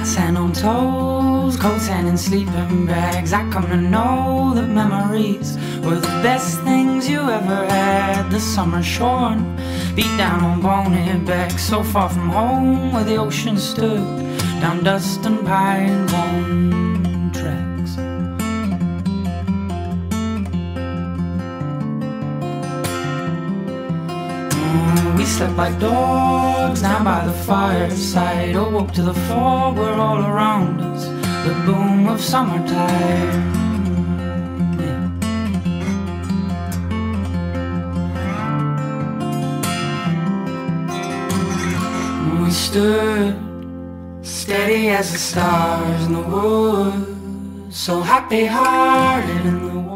Hot sand on toes, cold sand in sleeping bags. I come to know that memories were the best things you ever had. The summer shorn, beat down on bonehead back, so far from home where the ocean stood. Down dust and pine bone We slept like dogs down by the fireside. Oh, Awoke to the fog were all around us. The boom of summertime. Yeah. We stood steady as the stars in the woods, so happy hearted in the